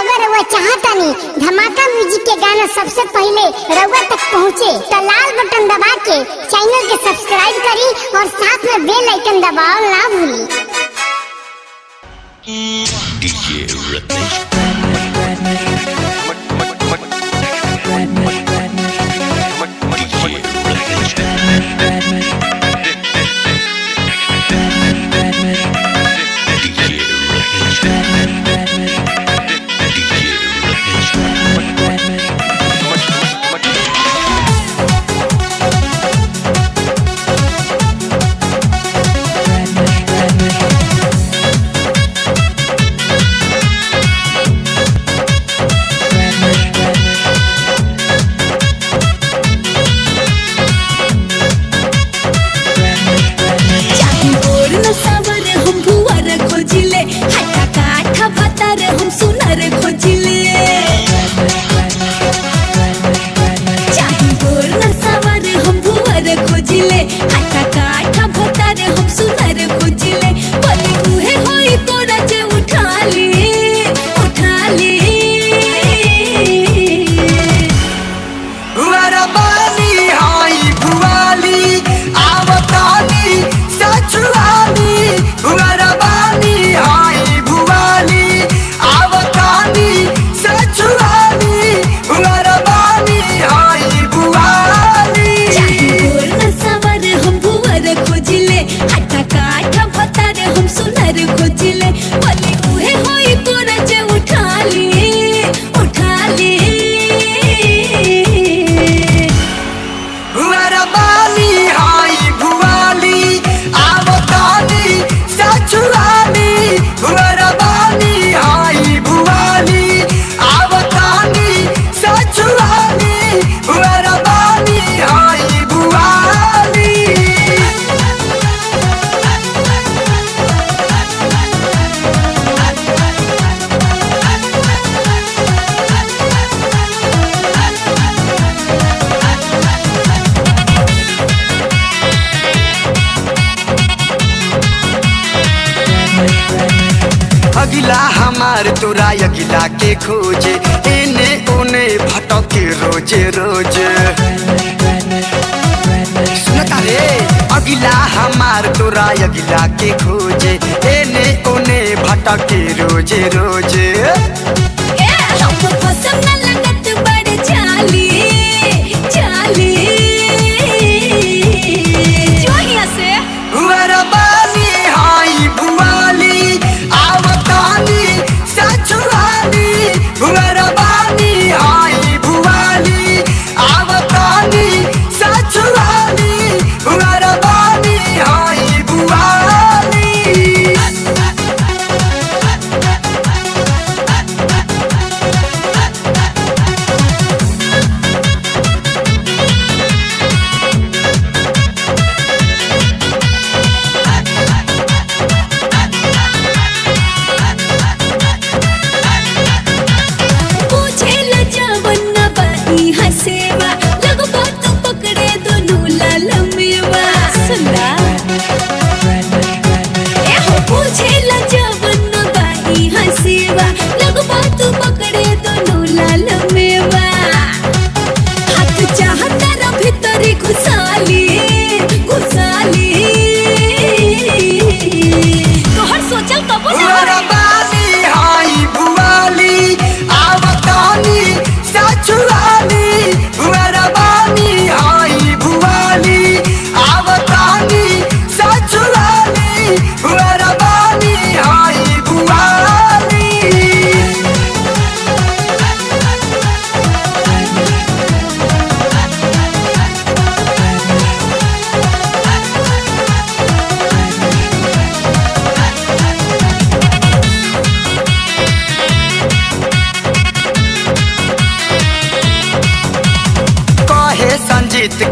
अगर वह चाहता नहीं, धमाका म्यूज़िक के गाना सबसे पहले रउआ तक पहुँचे तो लाल बटन दबा के चैनल के सब्सक्राइब करी और साथ में बेल आइकन दबाओ ना भूली. खोजिले हमार तोरा अगिला के खोजे एने भटक भटके रोज़े रोज़े। सुनता रे अगिला हमार तोरा अगिला के खोजे एने उने भटके रोज़े रोज़े।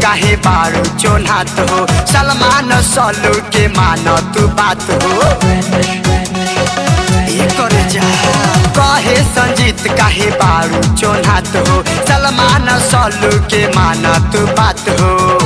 काहे बारो, चोनात हो। सलमान सलू के मान तू बात हो। ये कर जा। कहे संजीत, काहे बारू, चोनात हो। सलमान सलू के मान तू बात हो।